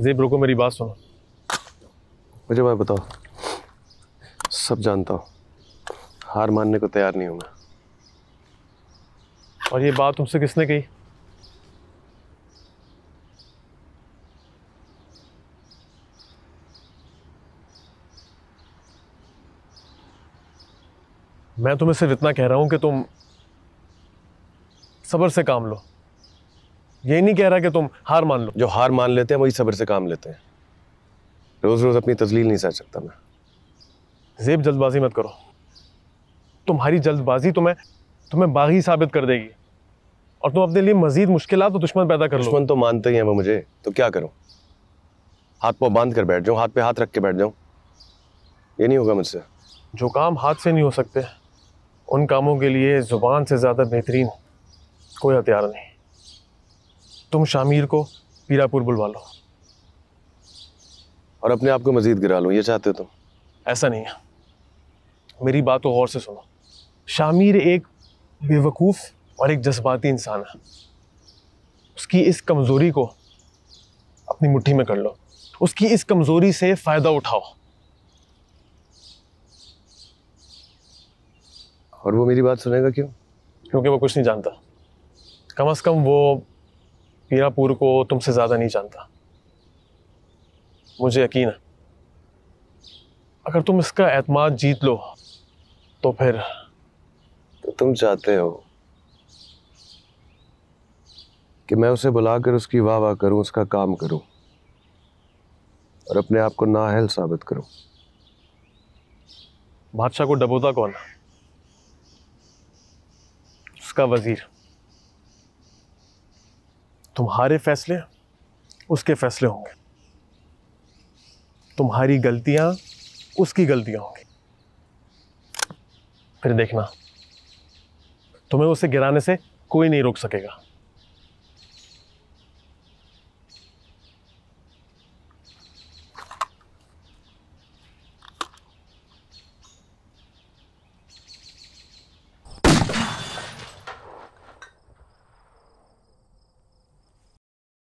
जेब रुको मेरी बात सुनो। मुझे भाई बताओ। सब जानता हूँ। हार मानने को तैयार नहीं हूँ मैं। और ये बात तुमसे किसने कही? मैं तुम्हें सिर्फ़ इतना कह रहा हूँ कि तुम सब्र से काम लो। ये नहीं कह रहा कि तुम हार मान लो। जो हार मान लेते हैं वही सब्र से काम लेते हैं। रोज रोज अपनी तजलील नहीं सह सकता मैं। जेब जल्दबाजी मत करो। तुम्हारी जल्दबाजी तुम्हें तुम्हें बागी साबित कर देगी। और तुम अपने लिए मजीद मुश्किल तो दुश्मन पैदा कर लो। दुश्मन तो मानते ही हैं वो मुझे तो क्या करूँ? हाथ पाँव बाँध कर बैठ जाऊँ हाथ पे हाथ रख के बैठ जाऊँ। ये नहीं होगा मुझसे। जो काम हाथ से नहीं हो सकते उन कामों के लिए ज़ुबान से ज़्यादा बेहतरीन कोई हथियार नहीं। तुम शामिर को पीरापुर बुलवा लो। और अपने आप को मजीद गिरा लो ये चाहते हो तुम? ऐसा नहीं है। मेरी बात को गौर से सुनो। शामिर एक बेवकूफ़ और एक जज्बाती इंसान है। उसकी इस कमज़ोरी को अपनी मुट्ठी में कर लो। उसकी इस कमज़ोरी से फ़ायदा उठाओ। और वो मेरी बात सुनेगा क्यों? क्योंकि वो कुछ नहीं जानता। कम से कम वो पीरापुर को तुमसे ज़्यादा नहीं जानता। मुझे यकीन है अगर तुम इसका एतमाद जीत लो तो फिर तो तुम चाहते हो कि मैं उसे बुलाकर उसकी वाह वाह करूँ उसका काम करूँ और अपने आप को नाअहल साबित करूँ? बादशाह को डबोता कौन उसका वज़ीर। तुम्हारे फैसले, उसके फैसले होंगे। तुम्हारी गलतियाँ, उसकी गलतियाँ होंगी। फिर देखना, तुम्हें उसे गिराने से कोई नहीं रोक सकेगा।